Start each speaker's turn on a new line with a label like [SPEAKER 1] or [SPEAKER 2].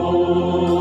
[SPEAKER 1] is